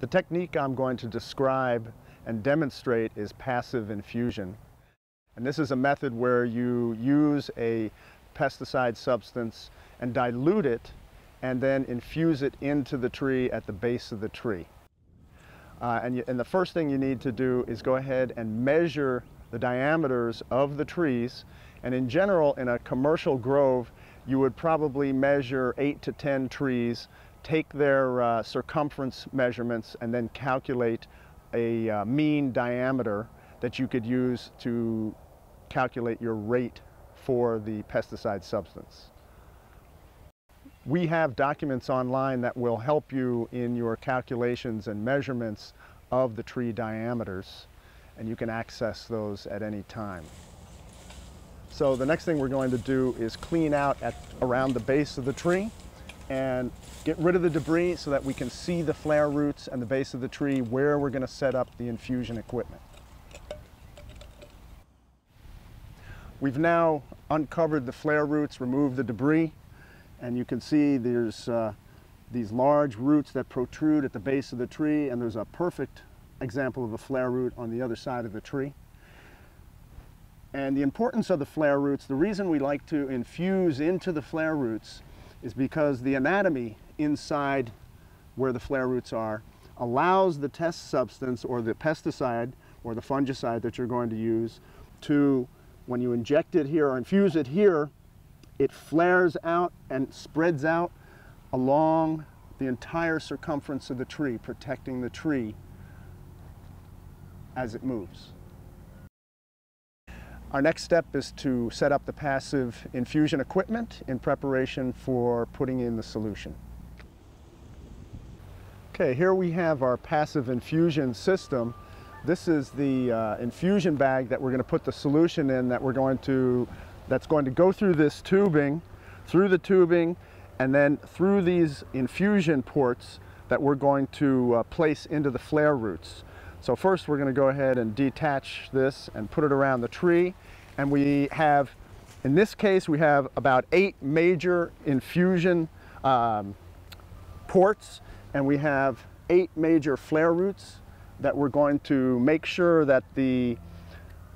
The technique I'm going to describe and demonstrate is passive infusion. And this is a method where you use a pesticide substance and dilute it and then infuse it into the tree at the base of the tree. Uh, and, you, and the first thing you need to do is go ahead and measure the diameters of the trees. And in general, in a commercial grove, you would probably measure eight to 10 trees, take their uh, circumference measurements, and then calculate a uh, mean diameter that you could use to calculate your rate for the pesticide substance. We have documents online that will help you in your calculations and measurements of the tree diameters, and you can access those at any time. So the next thing we're going to do is clean out at around the base of the tree and get rid of the debris so that we can see the flare roots and the base of the tree where we're going to set up the infusion equipment. We've now uncovered the flare roots, removed the debris, and you can see there's uh, these large roots that protrude at the base of the tree and there's a perfect example of a flare root on the other side of the tree. And the importance of the flare roots, the reason we like to infuse into the flare roots is because the anatomy inside where the flare roots are allows the test substance or the pesticide or the fungicide that you're going to use to, when you inject it here or infuse it here, it flares out and spreads out along the entire circumference of the tree, protecting the tree as it moves. Our next step is to set up the passive infusion equipment in preparation for putting in the solution. Okay, here we have our passive infusion system. This is the uh, infusion bag that we're going to put the solution in that we're going to, that's going to go through this tubing, through the tubing, and then through these infusion ports that we're going to uh, place into the flare roots. So first we're going to go ahead and detach this and put it around the tree. And we have, in this case, we have about eight major infusion um, ports and we have eight major flare roots that we're going to make sure that the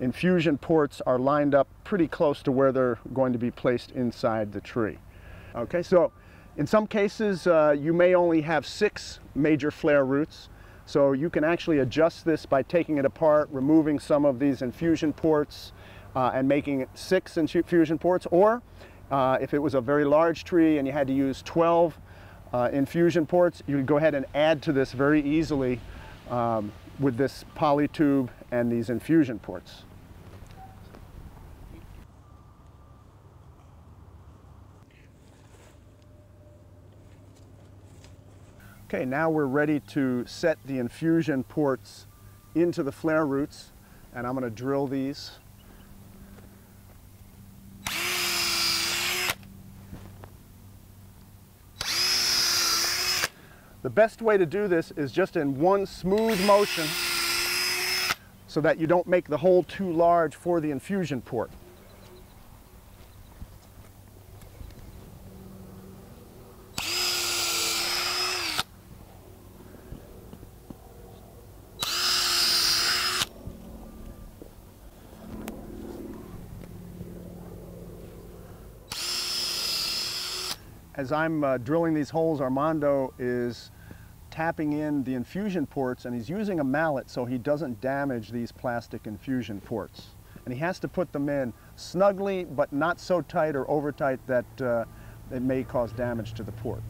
infusion ports are lined up pretty close to where they're going to be placed inside the tree. Okay, so in some cases uh, you may only have six major flare roots. So you can actually adjust this by taking it apart, removing some of these infusion ports uh, and making six infusion ports. Or uh, if it was a very large tree and you had to use 12 uh, infusion ports, you could go ahead and add to this very easily um, with this poly tube and these infusion ports. Okay, now we're ready to set the infusion ports into the flare roots and I'm going to drill these. The best way to do this is just in one smooth motion so that you don't make the hole too large for the infusion port. As I'm uh, drilling these holes, Armando is tapping in the infusion ports and he's using a mallet so he doesn't damage these plastic infusion ports. And he has to put them in snugly but not so tight or over tight that uh, it may cause damage to the port.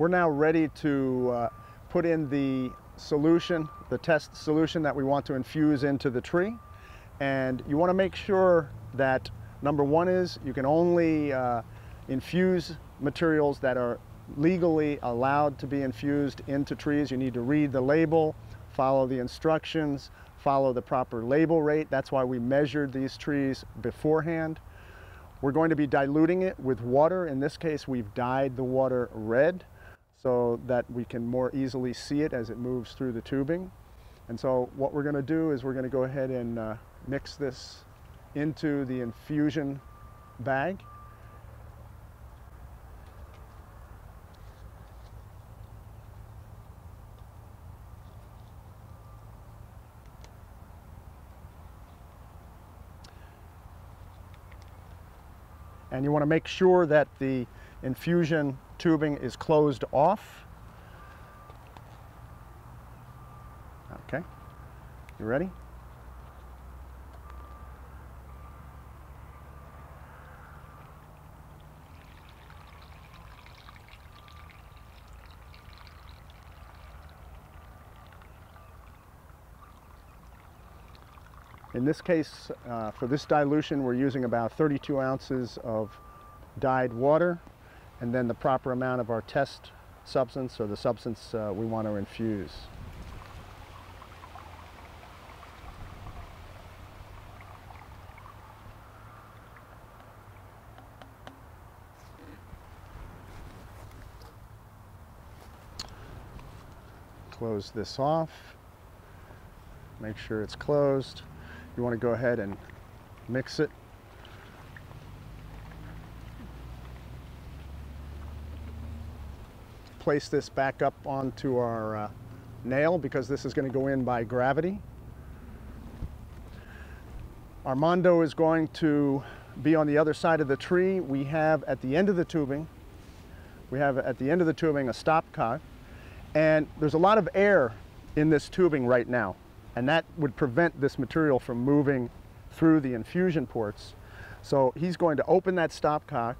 We're now ready to uh, put in the solution, the test solution that we want to infuse into the tree. And you want to make sure that number one is you can only uh, infuse materials that are legally allowed to be infused into trees. You need to read the label, follow the instructions, follow the proper label rate. That's why we measured these trees beforehand. We're going to be diluting it with water. In this case, we've dyed the water red so that we can more easily see it as it moves through the tubing. And so what we're going to do is we're going to go ahead and uh, mix this into the infusion bag. And you want to make sure that the infusion tubing is closed off. Okay, you ready? In this case, uh, for this dilution, we're using about 32 ounces of dyed water and then the proper amount of our test substance or the substance uh, we want to infuse. Close this off. Make sure it's closed. You want to go ahead and mix it place this back up onto our uh, nail because this is going to go in by gravity. Armando is going to be on the other side of the tree. We have at the end of the tubing, we have at the end of the tubing a stopcock and there's a lot of air in this tubing right now and that would prevent this material from moving through the infusion ports. So he's going to open that stopcock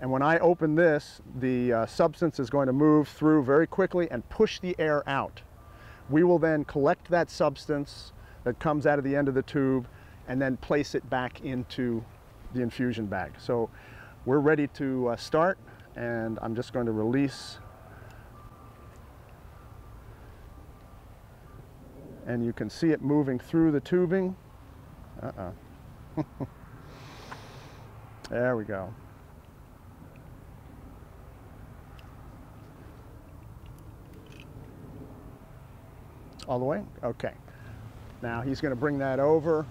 and when I open this, the uh, substance is going to move through very quickly and push the air out. We will then collect that substance that comes out of the end of the tube and then place it back into the infusion bag. So we're ready to uh, start and I'm just going to release and you can see it moving through the tubing. Uh-uh. there we go. All the way? Okay. Now he's going to bring that over.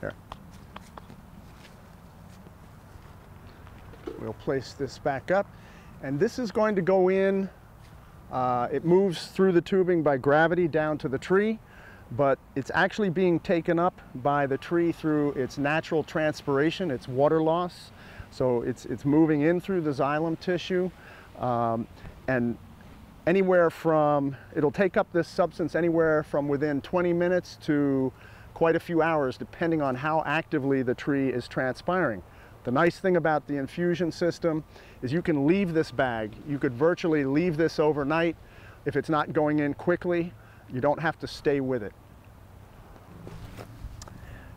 There. We'll place this back up and this is going to go in, uh, it moves through the tubing by gravity down to the tree, but it's actually being taken up by the tree through its natural transpiration, its water loss. So it's, it's moving in through the xylem tissue um, and anywhere from, it'll take up this substance anywhere from within 20 minutes to quite a few hours depending on how actively the tree is transpiring. The nice thing about the infusion system is you can leave this bag. You could virtually leave this overnight. If it's not going in quickly, you don't have to stay with it.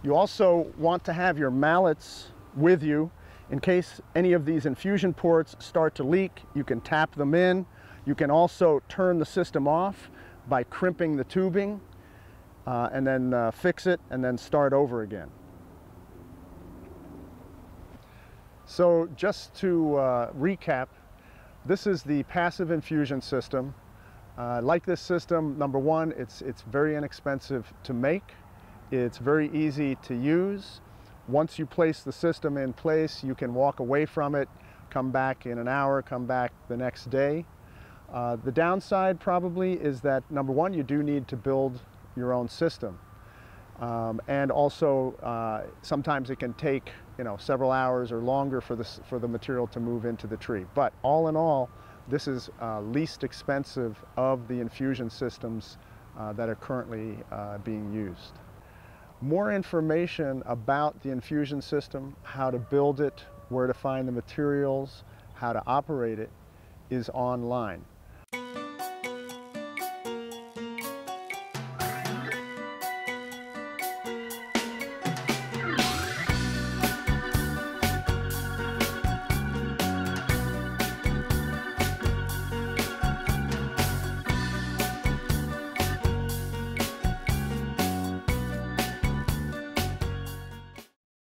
You also want to have your mallets with you in case any of these infusion ports start to leak. You can tap them in. You can also turn the system off by crimping the tubing uh, and then uh, fix it and then start over again. So just to uh, recap, this is the passive infusion system. Uh, like this system, number one, it's, it's very inexpensive to make. It's very easy to use. Once you place the system in place, you can walk away from it, come back in an hour, come back the next day. Uh, the downside probably is that number one, you do need to build your own system. Um, and also, uh, sometimes it can take you know several hours or longer for the for the material to move into the tree. But all in all, this is uh, least expensive of the infusion systems uh, that are currently uh, being used. More information about the infusion system, how to build it, where to find the materials, how to operate it, is online.